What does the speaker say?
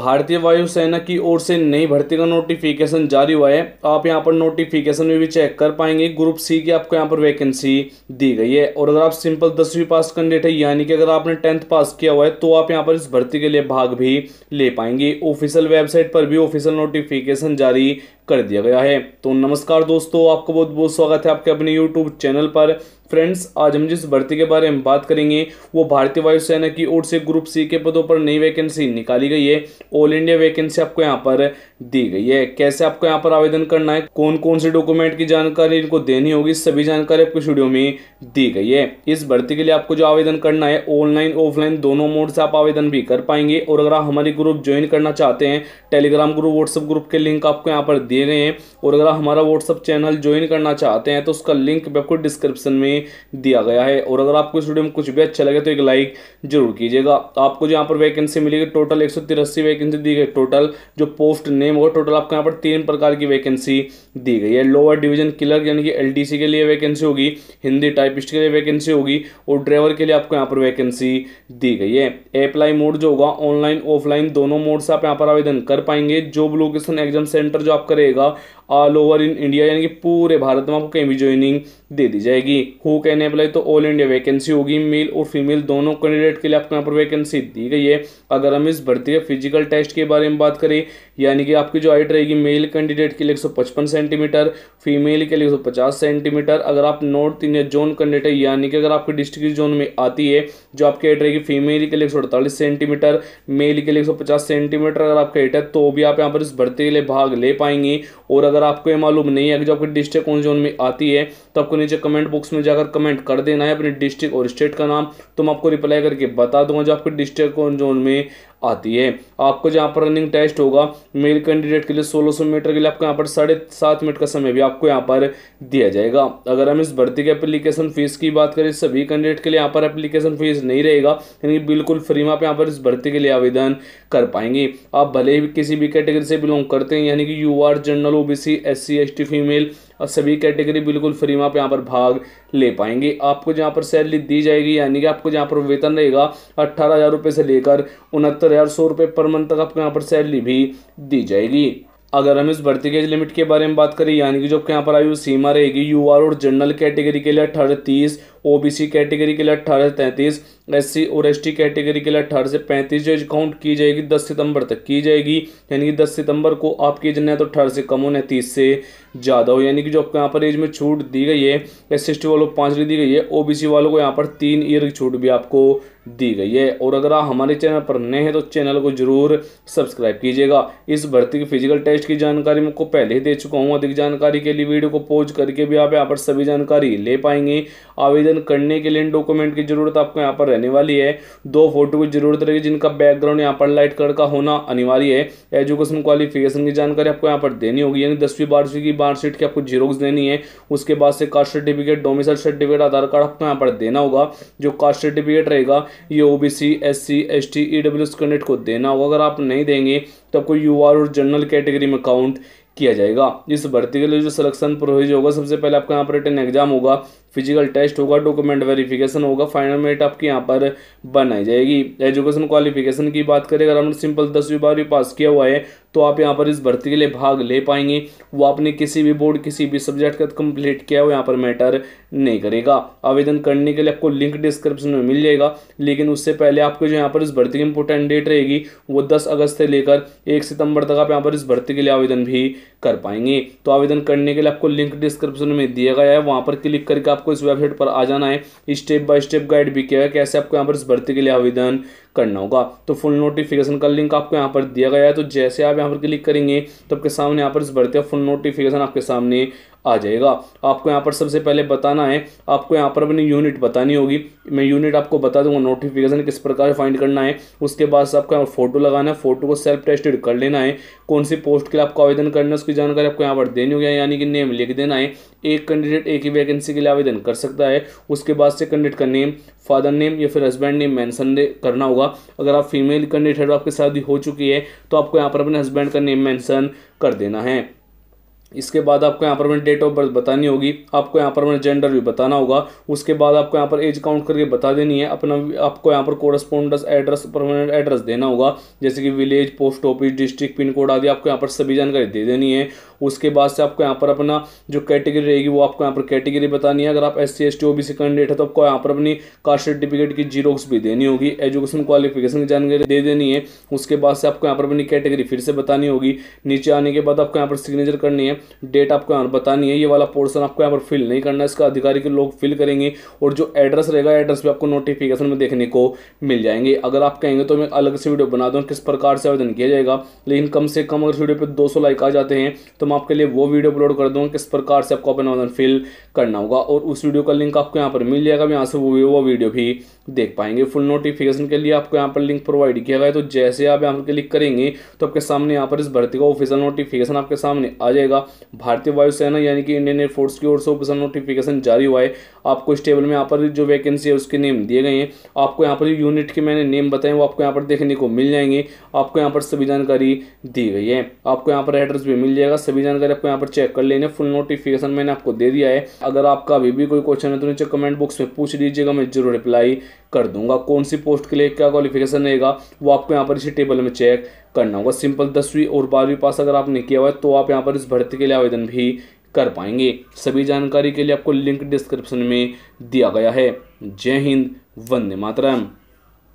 भारतीय वायुसेना की ओर से नई भर्ती का नोटिफिकेशन जारी हुआ है। आप यहाँ पर नोटिफिकेशन में भी चेक कर पाएँगे। ग्रुप सी की आपको यहाँ पर वैकेंसी दी गई है। और अगर आप सिंपल दसवीं पास कैंडिडेट है, यानी कि अगर आपने टेंथ पास किया हुआ है तो आप यहाँ पर इस भर्ती के लिए भाग भी ले पाएँगे। ऑफिशियल वेबसाइट पर भी ऑफिशियल नोटिफिकेशन जारी कर दिया गया है। तो नमस्कार दोस्तों, आपको बहुत बहुत स्वागत है आपके अपने यूट्यूब चैनल पर। फ्रेंड्स आज हम जिस भर्ती के बारे में बात करेंगे, वो भारतीय वायुसेना की ओर से ग्रुप सी के पदों पर नई वैकेंसी निकाली गई है। ऑल इंडिया वैकेंसी आपको यहाँ पर दी गई है। कैसे आपको यहाँ पर आवेदन करना है? कौन कौन से डॉक्यूमेंट की जानकारी इनको देनी होगी, सभी जानकारी आपको वीडियो में दी गई है। इस भर्ती के लिए आपको जो आवेदन करना है ऑनलाइन ऑफलाइन दोनों मोड से आप आवेदन भी कर पाएँगे। और अगर आप हमारी ग्रुप ज्वाइन करना चाहते हैं टेलीग्राम ग्रुप व्हाट्सअप ग्रुप के लिंक आपको यहाँ पर दिए गए हैं। और अगर हमारा व्हाट्सअप चैनल ज्वाइन करना चाहते हैं तो उसका लिंक भी आपको डिस्क्रिप्शन में दिया गया है। और अगर आपको इस वीडियो में कुछ भी अच्छा लगे तो एक लाइक ज़रूर कीजिएगा। आपको जो यहाँ पर वैकेंसी मिलेगी टोटल एक वैकेंसी दी गई। टोटल जो पोस्ट नेम होगा टोटल आपको यहाँ पर तीन प्रकार की वैकेंसी दी गई है। लोअर डिवीज़न क्लर्क यानी कि एल के लिए वैकेंसी होगी हिंदी टाइपिस्ट के लिए वैकेंसी होगी और ड्राइवर के लिए आपको यहाँ पर वैकेंसी दी गई है। अप्लाई मोड जो होगा ऑनलाइन ऑफलाइन दोनों मोड से आप यहाँ पर आवेदन कर पाएँगे। जॉब लोकेशन एग्ज़ाम सेंटर जो आपका रहेगा ऑल ओवर इन इंडिया यानी कि पूरे भारत में आपको कहीं भी ज्वाइनिंग दे दी जाएगी। Who can apply to all India vacancy होगी मेल और फीमेल दोनों कैंडिडेट के लिए आपको यहाँ पर वैकेंसी दी गई है। अगर हम इस भर्ती के फ़िज़िकल टेस्ट के बारे में बात करें, यानी कि आपकी जो हाइट रहेगी मेल कैंडिडेट के लिए एक सेंटीमीटर फीमेल के लिए एक सौ पचास सेंटीमीटर अगर आप नॉर्थ इंडिया जोन कैंडिडेट है, यानी कि अगर आपकी डिस्ट्रिक्ट जोन में आती है, जो आपकी हाइट रहेगी फीमेल के लिए एक सौ अड़तालीस सेंटीमीटर मेल के लिए एक सौ पचास सेंटीमीटर अगर आपकी हाइट है तो भी आप यहाँ पर इस भर्ती के लिए भाग ले पाएँगे। और अगर आपको ये मालूम नहीं है कि जो आपकी डिस्ट्रिक्ट कौन जोन में आती है तो आपको नीचे कमेंट बॉक्स में जाकर कमेंट कर देना है अपने डिस्ट्रिक्ट और स्टेट का नाम तो मैं आपको रिप्लाई करके बता दूँगा जो आपके डिस्ट्रिक्ट जोन में आती है। आपको जहाँ पर रनिंग टेस्ट होगा मेल कैंडिडेट के लिए 1600 मीटर के लिए आपको यहाँ पर साढ़े सात मिनट का समय भी आपको यहाँ पर दिया जाएगा। अगर हम इस भर्ती के एप्लीकेशन फ़ीस की बात करें, सभी कैंडिडेट के लिए यहाँ पर एप्लीकेशन फ़ीस नहीं रहेगा, यानी बिल्कुल फ्री में आप यहाँ पर इस भर्ती के लिए आवेदन कर पाएँगे। आप भले ही किसी भी कैटेगरी से बिलोंग करते हैं, यानी कि U R general OBC S C S T female और सभी कैटेगरी बिल्कुल फ्री में आप यहाँ पर भाग ले पाएँगे। आपको जहाँ पर सैलरी दी जाएगी, यानी कि आपको जहाँ पर वेतन रहेगा, अट्ठारह हज़ार रुपये से लेकर उनहत्तर हज़ार सौ रुपये पर मंथ तक आपको यहाँ पर सैलरी भी दी जाएगी। अगर हम इस भर्ती के लिमिट के बारे में बात करें, यानी कि जो आपके यहाँ पर आयु सीमा रहेगी यू आर और जनरल कैटेगरी के लिए अठारह, तीस ओबीसी कैटेगरी के लिए अट्ठारह से तैंतीस एससी और एसटी कैटेगरी के लिए अट्ठारह से पैंतीस जो काउंट की जाएगी दस सितंबर तक की जाएगी। यानी कि दस सितंबर को आपकी एज है तो अठारह से कम होना तीस से ज़्यादा हो। यानी कि जो आपको यहाँ पर एज में छूट दी गई है एस सी वालों को पाँच दी गई है ओबीसी वालों को यहाँ पर तीन ईयर की छूट भी आपको दी गई है। और अगर आप हमारे चैनल पर नए हैं तो चैनल को ज़रूर सब्सक्राइब कीजिएगा। इस भर्ती के फ़िज़िकल टेस्ट की जानकारी मैं को पहले ही दे चुका हूँ। अधिक जानकारी के लिए वीडियो को पोज करके भी आप यहाँ पर सभी जानकारी ले पाएँगे। आवेदन आवेदन करने के लिए इन डॉक्यूमेंट की ज़रूरत आपको यहाँ पर रहने वाली है। दो फ़ोटो की ज़रूरत रहेगी जिनका बैकग्राउंड यहाँ पर लाइट कलर का होना अनिवार्य है। एजुकेशन क्वालिफिकेशन की जानकारी आपको यहाँ पर देनी होगी। यानी दसवीं, बारहवीं की मार्कशीट की आपको जीरोक्स देनी है। उसके बाद से caste certificate domicile certificate Aadhaar card आपको यहाँ पर देना होगा। जो कास्ट सर्टिफिकेट रहेगा, ये OBC SC ST EW candidate को देना होगा। अगर आप नहीं देंगे तो आपको यू आर और जनरल कैटेगरी में काउंट किया जाएगा। इस भर्ती के लिए जो सिलेक्शन प्रोविज होगा, सबसे पहले आपका यहाँ पर रिटर्न एग्ज़ाम होगा। फ़िज़िकल टेस्ट होगा, डॉक्यूमेंट वेरिफिकेशन होगा फाइनल मेरिट आपकी यहाँ पर बनाई जाएगी। एजुकेशन क्वालिफिकेशन की बात करें, अगर हमने सिंपल दसवीं, बारहवीं पास किया हुआ है तो आप यहाँ पर इस भर्ती के लिए भाग ले पाएँगे। वो आपने किसी भी बोर्ड किसी भी सब्जेक्ट का कंप्लीट किया हो यहाँ पर मैटर नहीं करेगा। आवेदन करने के लिए आपको लिंक डिस्क्रिप्शन में मिल जाएगा, लेकिन उससे पहले आपको जो यहाँ पर इस भर्ती की इंपोर्टेंट डेट रहेगी, वो दस अगस्त से लेकर एक सितंबर तक आप यहाँ पर इस भर्ती के लिए आवेदन भी कर पाएँगे। तो आवेदन करने के लिए आपको लिंक डिस्क्रिप्शन में दिया गया है, वहाँ पर क्लिक करके आपको इस वेबसाइट पर आ जाना है। स्टेप बाय स्टेप गाइड भी किया है कैसे आपको यहाँ पर इस भर्ती के लिए आवेदन करना होगा। तो फुल नोटिफिकेशन का लिंक आपको यहाँ पर दिया गया है। तो जैसे आप यहाँ पर क्लिक करेंगे तो आपके सामने यहाँ पर इस भर्ती फुल नोटिफिकेशन आपके सामने आ जाएगा। आपको यहाँ पर सबसे पहले बताना है, आपको यहाँ पर अपनी यूनिट बतानी होगी। मैं यूनिट आपको बता दूँगा नोटिफिकेशन किस प्रकार फाइंड करना है। उसके बाद से आपको यहाँ फ़ोटो लगाना है। फ़ोटो को सेल्फ टेस्टेड कर लेना है। कौन सी पोस्ट के लिए आपको आवेदन करना है, उसकी जानकारी आपको यहाँ पर देनी होगी, यानी कि नेम लिख देना है। एक कैंडिडेट एक ही वैकेंसी के लिए आवेदन कर सकता है। उसके बाद से कैंडिडेट का नेम फादर नेम या फिर हस्बैंड नेम मैंसन करना होगा। अगर आप फीमेल कैंडिडेट हो आपकी शादी हो चुकी है तो आपको यहाँ पर अपने हस्बैंड का नेम मैंसन कर देना है। इसके बाद आपको यहाँ पर मैंने डेट ऑफ़ बर्थ बतानी होगी आपको यहाँ पर मैंने जेंडर भी बताना होगा उसके बाद आपको यहाँ पर एज काउंट करके बता देनी है अपना आपको यहाँ पर कोरस्पोंडेंस एड्रेस परमानेंट एड्रेस देना होगा जैसे कि village post office district pin code आदि आपको यहाँ पर सभी जानकारी दे देनी है उसके बाद से आपको यहाँ पर अपना जो कैटेगरी रहेगी वो आपको यहाँ पर कैटेगरी बतानी है अगर आप S C S T O B C candidate है तो आपको यहाँ पर अपनी कास्ट सर्टिफिकेट की जीरोक्स भी देनी होगी एजुकेशन क्वालिफिकेशन की जानकारी दे देनी है उसके बाद से आपको यहाँ पर अपनी कैटेगरी फिर से बतानी होगी नीचे आने के बाद आपको यहाँ पर सिग्नेचर करनी है डेट आपको यहाँ बतानी है, ये वाला पोर्सन आपको यहाँ पर फिल नहीं करना है इसका अधिकारी के लोग फिल करेंगे और जो एड्रेस रहेगा एड्रेस भी आपको नोटिफिकेशन में देखने को मिल जाएँगे। अगर आप कहेंगे तो मैं अलग से वीडियो बना दूँ, किस प्रकार से आवेदन किया जाएगा, लेकिन कम से कम अगर वीडियो पर दो लाइक आ जाते हैं तो मैं आपके लिए वो वीडियो अपलोड कर दूँगा किस प्रकार से आपको अपना आवेदन फिल करना होगा, और उस वीडियो का लिंक आपको यहाँ पर मिल जाएगा यहाँ से वो वो वीडियो भी देख पाएँगे। फुल नोटिफिकेशन के लिए आपको यहाँ पर लिंक प्रोवाइड किया गया तो जैसे आप यहाँ पर क्लिक करेंगे तो आपके सामने यहाँ पर इस भर्ती का ऑफिशियल नोटिफिकेशन आपके सामने आ जाएगा भारतीय वायुसेना यानी कि इंडियन एयरफोर्स की ओर से ऑफिशियल नोटिफिकेशन जारी हुआ है। आपको इस टेबल में यहाँ पर जो वैकेंसी है उसके नेम दिए गए हैं। आपको यहाँ पर यूनिट के मैंने नेम बताए वो आपको यहाँ पर देखने को मिल जाएँगे। आपको यहाँ पर सभी जानकारी दी गई है। आपको यहाँ पर एड्रेस भी मिल जाएगा। सभी जानकारी आपको यहाँ पर चेक कर लेने फुल नोटिफिकेशन मैंने आपको दे दिया है। अगर आपका अभी भी कोई क्वेश्चन है तो नीचे कमेंट बॉक्स में पूछ लीजिएगा, मैं ज़रूर रिप्लाई कर दूँगा। कौन सी पोस्ट के लिए क्या क्वालिफिकेशन रहेगा, वो आपको यहाँ पर इसी टेबल में चेक करना होगा। सिंपल दसवीं और बारहवीं पास अगर आपने किया हुआ है तो आप यहाँ पर इस भर्ती के लिए आवेदन भी कर पाएँगे। सभी जानकारी के लिए आपको लिंक डिस्क्रिप्शन में दिया गया है। जय हिंद, वंदे मातरम।